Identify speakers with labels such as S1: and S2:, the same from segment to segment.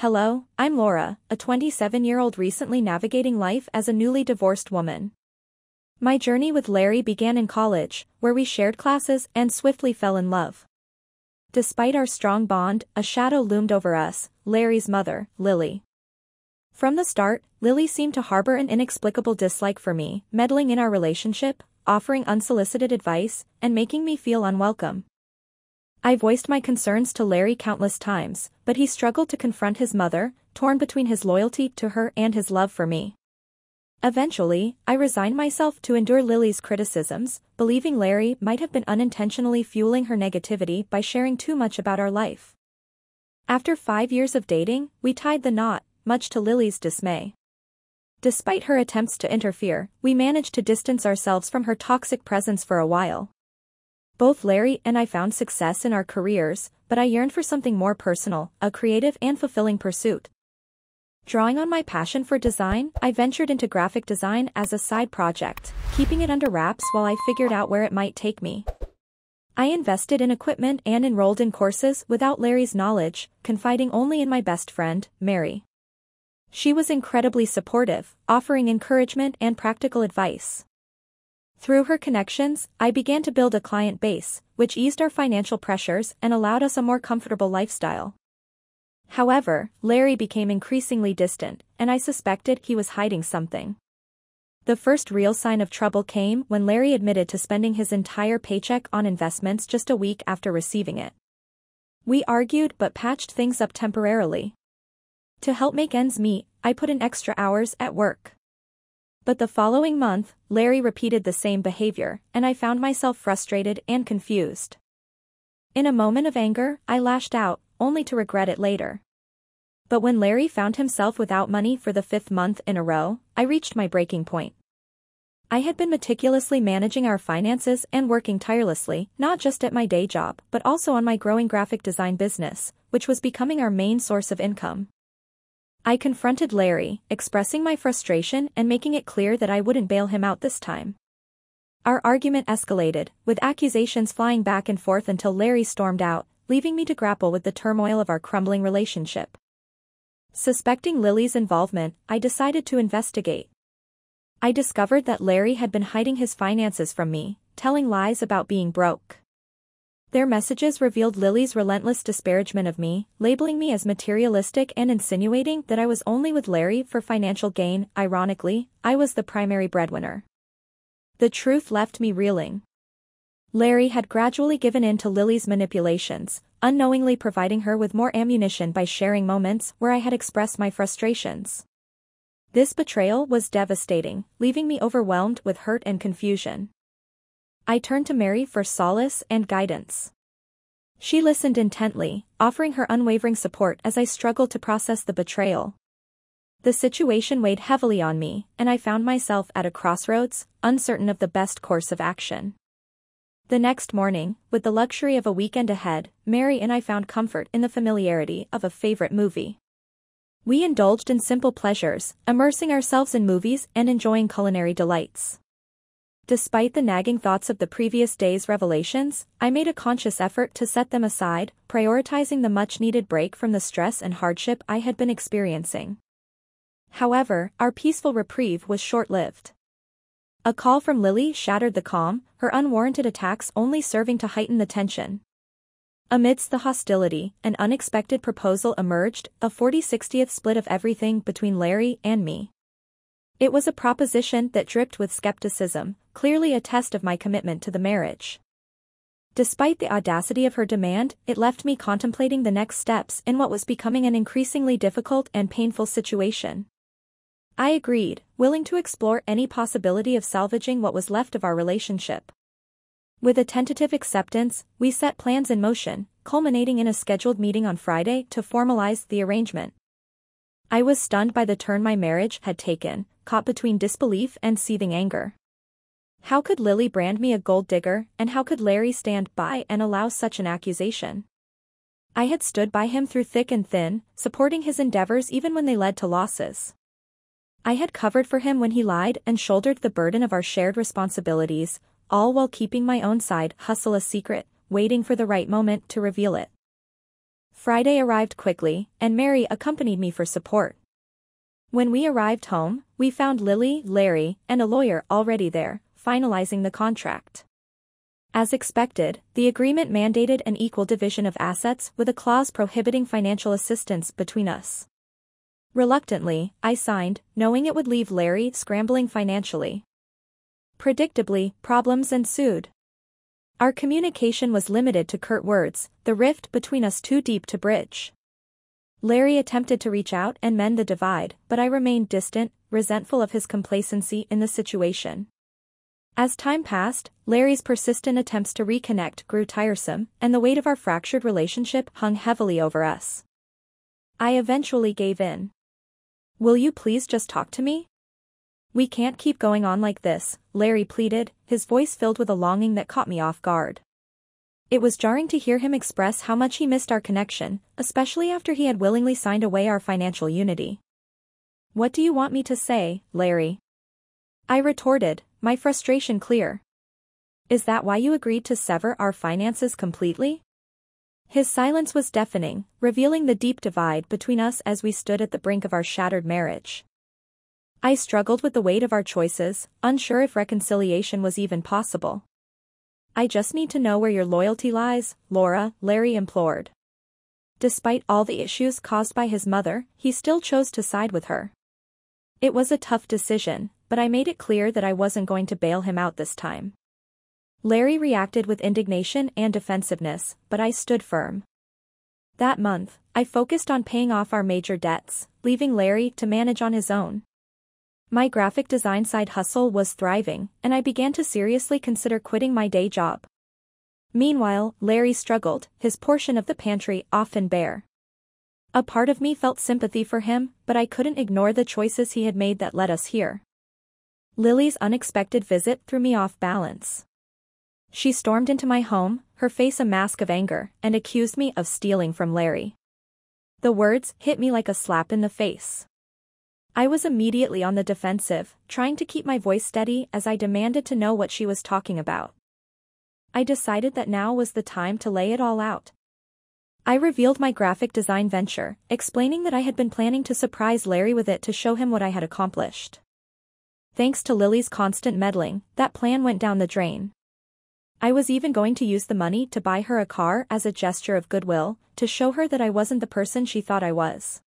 S1: Hello, I'm Laura, a 27-year-old recently navigating life as a newly divorced woman. My journey with Larry began in college, where we shared classes and swiftly fell in love. Despite our strong bond, a shadow loomed over us, Larry's mother, Lily. From the start, Lily seemed to harbor an inexplicable dislike for me, meddling in our relationship, offering unsolicited advice, and making me feel unwelcome. I voiced my concerns to Larry countless times, but he struggled to confront his mother, torn between his loyalty to her and his love for me. Eventually, I resigned myself to endure Lily's criticisms, believing Larry might have been unintentionally fueling her negativity by sharing too much about our life. After five years of dating, we tied the knot, much to Lily's dismay. Despite her attempts to interfere, we managed to distance ourselves from her toxic presence for a while. Both Larry and I found success in our careers, but I yearned for something more personal, a creative and fulfilling pursuit. Drawing on my passion for design, I ventured into graphic design as a side project, keeping it under wraps while I figured out where it might take me. I invested in equipment and enrolled in courses without Larry's knowledge, confiding only in my best friend, Mary. She was incredibly supportive, offering encouragement and practical advice. Through her connections, I began to build a client base, which eased our financial pressures and allowed us a more comfortable lifestyle. However, Larry became increasingly distant, and I suspected he was hiding something. The first real sign of trouble came when Larry admitted to spending his entire paycheck on investments just a week after receiving it. We argued but patched things up temporarily. To help make ends meet, I put in extra hours at work. But the following month, Larry repeated the same behavior, and I found myself frustrated and confused. In a moment of anger, I lashed out, only to regret it later. But when Larry found himself without money for the fifth month in a row, I reached my breaking point. I had been meticulously managing our finances and working tirelessly, not just at my day job, but also on my growing graphic design business, which was becoming our main source of income. I confronted Larry, expressing my frustration and making it clear that I wouldn't bail him out this time. Our argument escalated, with accusations flying back and forth until Larry stormed out, leaving me to grapple with the turmoil of our crumbling relationship. Suspecting Lily's involvement, I decided to investigate. I discovered that Larry had been hiding his finances from me, telling lies about being broke. Their messages revealed Lily's relentless disparagement of me, labeling me as materialistic and insinuating that I was only with Larry for financial gain. Ironically, I was the primary breadwinner. The truth left me reeling. Larry had gradually given in to Lily's manipulations, unknowingly providing her with more ammunition by sharing moments where I had expressed my frustrations. This betrayal was devastating, leaving me overwhelmed with hurt and confusion. I turned to Mary for solace and guidance. She listened intently, offering her unwavering support as I struggled to process the betrayal. The situation weighed heavily on me, and I found myself at a crossroads, uncertain of the best course of action. The next morning, with the luxury of a weekend ahead, Mary and I found comfort in the familiarity of a favorite movie. We indulged in simple pleasures, immersing ourselves in movies and enjoying culinary delights. Despite the nagging thoughts of the previous day's revelations, I made a conscious effort to set them aside, prioritizing the much-needed break from the stress and hardship I had been experiencing. However, our peaceful reprieve was short-lived. A call from Lily shattered the calm, her unwarranted attacks only serving to heighten the tension. Amidst the hostility, an unexpected proposal emerged, a 40-60th split of everything between Larry and me. It was a proposition that dripped with skepticism, clearly a test of my commitment to the marriage. Despite the audacity of her demand, it left me contemplating the next steps in what was becoming an increasingly difficult and painful situation. I agreed, willing to explore any possibility of salvaging what was left of our relationship. With a tentative acceptance, we set plans in motion, culminating in a scheduled meeting on Friday to formalize the arrangement. I was stunned by the turn my marriage had taken, caught between disbelief and seething anger. How could Lily brand me a gold digger, and how could Larry stand by and allow such an accusation? I had stood by him through thick and thin, supporting his endeavors even when they led to losses. I had covered for him when he lied and shouldered the burden of our shared responsibilities, all while keeping my own side hustle a secret, waiting for the right moment to reveal it. Friday arrived quickly, and Mary accompanied me for support. When we arrived home, we found Lily, Larry, and a lawyer already there, finalizing the contract. As expected, the agreement mandated an equal division of assets with a clause prohibiting financial assistance between us. Reluctantly, I signed, knowing it would leave Larry scrambling financially. Predictably, problems ensued. Our communication was limited to curt words, the rift between us too deep to bridge. Larry attempted to reach out and mend the divide, but I remained distant, resentful of his complacency in the situation. As time passed, Larry's persistent attempts to reconnect grew tiresome, and the weight of our fractured relationship hung heavily over us. I eventually gave in. Will you please just talk to me? We can't keep going on like this, Larry pleaded, his voice filled with a longing that caught me off guard. It was jarring to hear him express how much he missed our connection, especially after he had willingly signed away our financial unity. What do you want me to say, Larry? I retorted, my frustration clear. Is that why you agreed to sever our finances completely? His silence was deafening, revealing the deep divide between us as we stood at the brink of our shattered marriage. I struggled with the weight of our choices, unsure if reconciliation was even possible. I just need to know where your loyalty lies, Laura, Larry implored. Despite all the issues caused by his mother, he still chose to side with her. It was a tough decision, but I made it clear that I wasn't going to bail him out this time. Larry reacted with indignation and defensiveness, but I stood firm. That month, I focused on paying off our major debts, leaving Larry to manage on his own. My graphic design side hustle was thriving, and I began to seriously consider quitting my day job. Meanwhile, Larry struggled, his portion of the pantry often bare. A part of me felt sympathy for him, but I couldn't ignore the choices he had made that led us here. Lily's unexpected visit threw me off balance. She stormed into my home, her face a mask of anger, and accused me of stealing from Larry. The words hit me like a slap in the face. I was immediately on the defensive, trying to keep my voice steady as I demanded to know what she was talking about. I decided that now was the time to lay it all out. I revealed my graphic design venture, explaining that I had been planning to surprise Larry with it to show him what I had accomplished. Thanks to Lily's constant meddling, that plan went down the drain. I was even going to use the money to buy her a car as a gesture of goodwill, to show her that I wasn't the person she thought I was.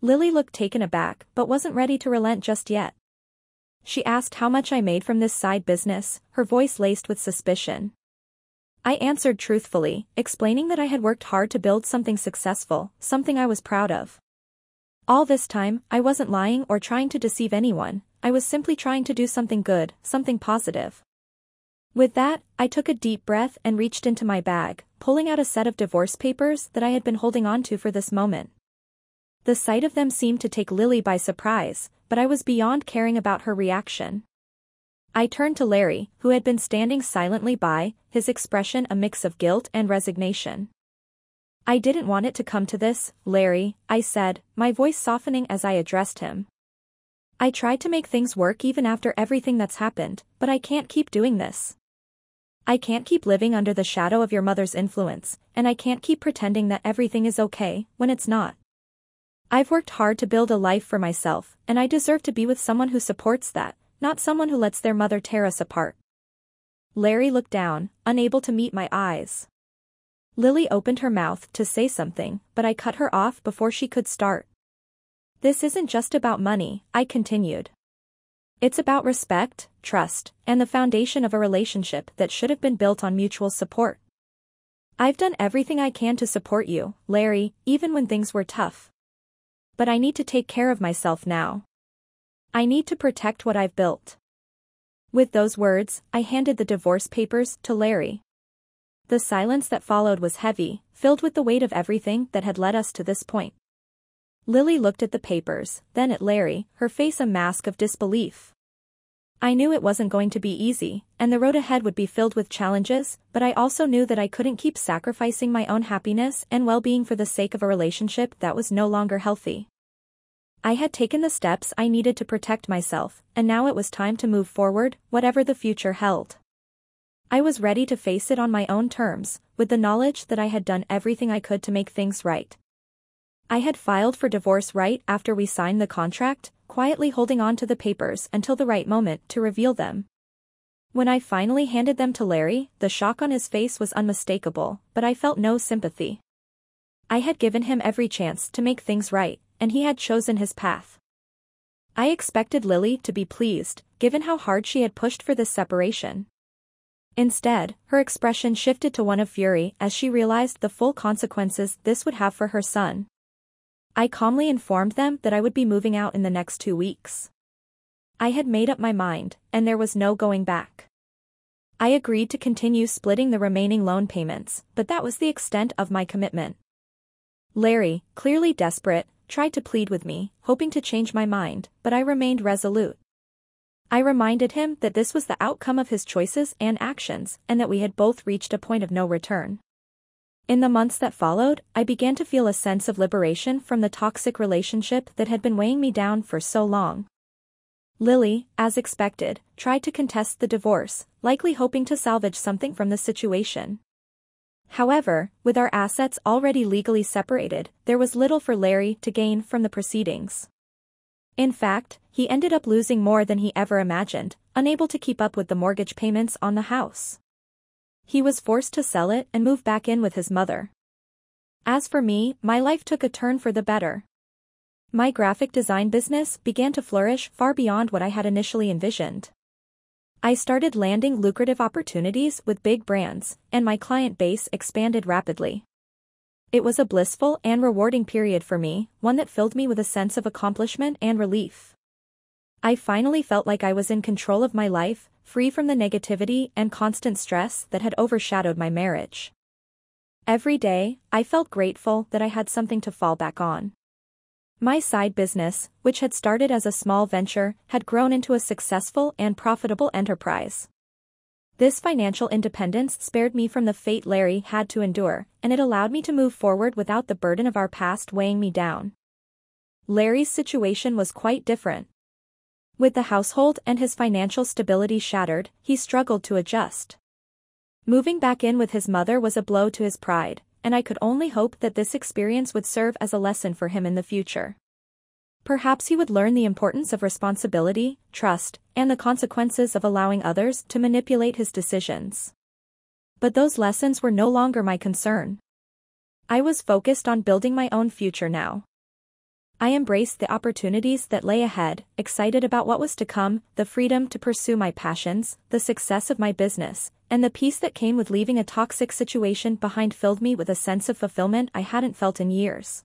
S1: Lily looked taken aback but wasn't ready to relent just yet. She asked how much I made from this side business, her voice laced with suspicion. I answered truthfully, explaining that I had worked hard to build something successful, something I was proud of. All this time, I wasn't lying or trying to deceive anyone, I was simply trying to do something good, something positive. With that, I took a deep breath and reached into my bag, pulling out a set of divorce papers that I had been holding onto for this moment. The sight of them seemed to take Lily by surprise, but I was beyond caring about her reaction. I turned to Larry, who had been standing silently by, his expression a mix of guilt and resignation. I didn't want it to come to this, Larry, I said, my voice softening as I addressed him. I tried to make things work even after everything that's happened, but I can't keep doing this. I can't keep living under the shadow of your mother's influence, and I can't keep pretending that everything is okay, when it's not. I've worked hard to build a life for myself, and I deserve to be with someone who supports that, not someone who lets their mother tear us apart. Larry looked down, unable to meet my eyes. Lily opened her mouth to say something, but I cut her off before she could start. This isn't just about money, I continued. It's about respect, trust, and the foundation of a relationship that should have been built on mutual support. I've done everything I can to support you, Larry, even when things were tough. But I need to take care of myself now. I need to protect what I've built. With those words, I handed the divorce papers to Larry. The silence that followed was heavy, filled with the weight of everything that had led us to this point. Lily looked at the papers, then at Larry, her face a mask of disbelief. I knew it wasn't going to be easy, and the road ahead would be filled with challenges, but I also knew that I couldn't keep sacrificing my own happiness and well-being for the sake of a relationship that was no longer healthy. I had taken the steps I needed to protect myself, and now it was time to move forward, whatever the future held. I was ready to face it on my own terms, with the knowledge that I had done everything I could to make things right. I had filed for divorce right after we signed the contract, quietly holding on to the papers until the right moment to reveal them. When I finally handed them to Larry, the shock on his face was unmistakable, but I felt no sympathy. I had given him every chance to make things right, and he had chosen his path. I expected Lily to be pleased, given how hard she had pushed for this separation. Instead, her expression shifted to one of fury as she realized the full consequences this would have for her son. I calmly informed them that I would be moving out in the next two weeks. I had made up my mind, and there was no going back. I agreed to continue splitting the remaining loan payments, but that was the extent of my commitment. Larry, clearly desperate, tried to plead with me, hoping to change my mind, but I remained resolute. I reminded him that this was the outcome of his choices and actions, and that we had both reached a point of no return. In the months that followed, I began to feel a sense of liberation from the toxic relationship that had been weighing me down for so long. Lily, as expected, tried to contest the divorce, likely hoping to salvage something from the situation. However, with our assets already legally separated, there was little for Larry to gain from the proceedings. In fact, he ended up losing more than he ever imagined, unable to keep up with the mortgage payments on the house. He was forced to sell it and move back in with his mother. As for me, my life took a turn for the better. My graphic design business began to flourish far beyond what I had initially envisioned. I started landing lucrative opportunities with big brands, and my client base expanded rapidly. It was a blissful and rewarding period for me, one that filled me with a sense of accomplishment and relief. I finally felt like I was in control of my life, free from the negativity and constant stress that had overshadowed my marriage. Every day, I felt grateful that I had something to fall back on. My side business, which had started as a small venture, had grown into a successful and profitable enterprise. This financial independence spared me from the fate Larry had to endure, and it allowed me to move forward without the burden of our past weighing me down. Larry's situation was quite different. With the household and his financial stability shattered, he struggled to adjust. Moving back in with his mother was a blow to his pride, and I could only hope that this experience would serve as a lesson for him in the future. Perhaps he would learn the importance of responsibility, trust, and the consequences of allowing others to manipulate his decisions. But those lessons were no longer my concern. I was focused on building my own future now. I embraced the opportunities that lay ahead, excited about what was to come, the freedom to pursue my passions, the success of my business, and the peace that came with leaving a toxic situation behind filled me with a sense of fulfillment I hadn't felt in years.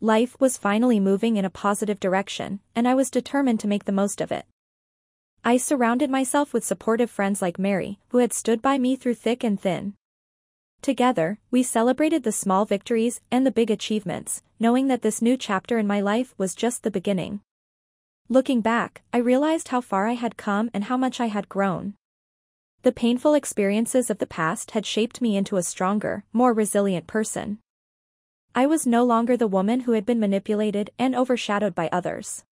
S1: Life was finally moving in a positive direction, and I was determined to make the most of it. I surrounded myself with supportive friends like Mary, who had stood by me through thick and thin. Together, we celebrated the small victories and the big achievements, knowing that this new chapter in my life was just the beginning. Looking back, I realized how far I had come and how much I had grown. The painful experiences of the past had shaped me into a stronger, more resilient person. I was no longer the woman who had been manipulated and overshadowed by others.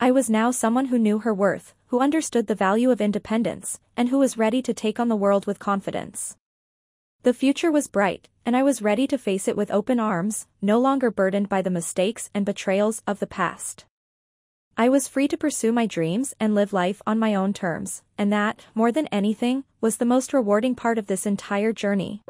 S1: I was now someone who knew her worth, who understood the value of independence, and who was ready to take on the world with confidence. The future was bright, and I was ready to face it with open arms, no longer burdened by the mistakes and betrayals of the past. I was free to pursue my dreams and live life on my own terms, and that, more than anything, was the most rewarding part of this entire journey.